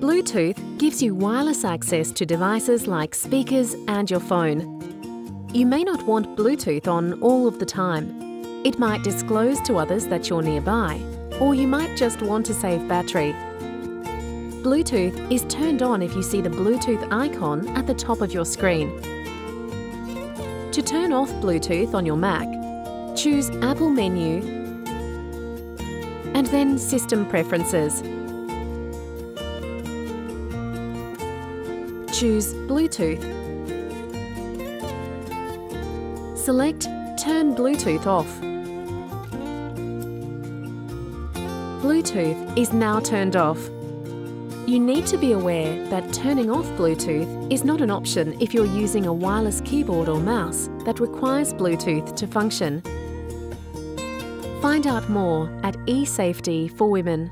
Bluetooth gives you wireless access to devices like speakers and your phone. You may not want Bluetooth on all of the time. It might disclose to others that you're nearby, or you might just want to save battery. Bluetooth is turned on if you see the Bluetooth icon at the top of your screen. To turn off Bluetooth on your Mac, choose Apple Menu and then System Preferences. Choose Bluetooth. Select Turn Bluetooth off. Bluetooth is now turned off. You need to be aware that turning off Bluetooth is not an option if you're using a wireless keyboard or mouse that requires Bluetooth to function. Find out more at eSafety for Women.